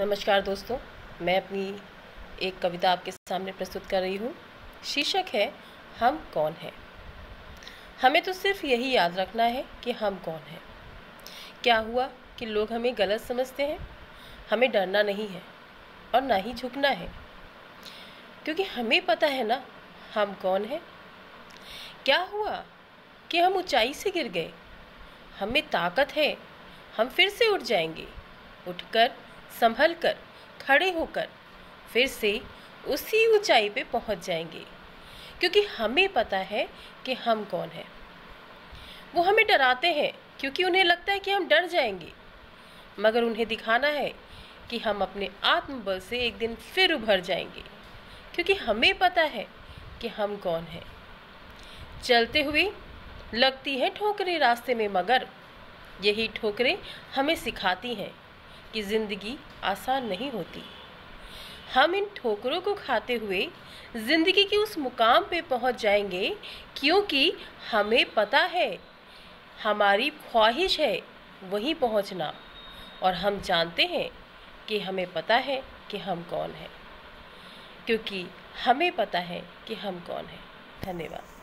नमस्कार दोस्तों, मैं अपनी एक कविता आपके सामने प्रस्तुत कर रही हूँ। शीर्षक है, हम कौन हैं? हमें तो सिर्फ़ यही याद रखना है कि हम कौन हैं। क्या हुआ कि लोग हमें गलत समझते हैं? हमें डरना नहीं है और ना ही झुकना है। क्योंकि हमें पता है ना, हम कौन हैं? क्या हुआ कि हम ऊंचाई से गिर गए? हमें ताकत है, हम फिर से उठ जाएँगे। उठकर संभल कर खड़े होकर, फिर से उसी ऊंचाई पे पहुँच जाएँगे। क्योंकि हमें पता है कि हम कौन हैं। वो हमें डराते हैं, क्योंकि उन्हें लगता है कि हम डर जाएँगे। मगर उन्हें दिखाना है कि हम अपने आत्मबल से एक दिन फिर उभर जाएँगे। क्योंकि हमें पता है कि हम कौन हैं। चलते हुए लगती हैं ठोकरें रास्ते में, मगर यही ठोकरें हमें सिखाती हैं। कि ज़िंदगी आसान नहीं होती। हम इन ठोकरों को खाते हुए ज़िंदगी के उस मुकाम पे पहुँच जाएँगे, क्योंकि हमें पता है, हमारी ख्वाहिश है वहीं पहुँचना। और हम जानते हैं कि हमें पता है कि हम कौन हैं, क्योंकि हमें पता है कि हम कौन हैं। धन्यवाद।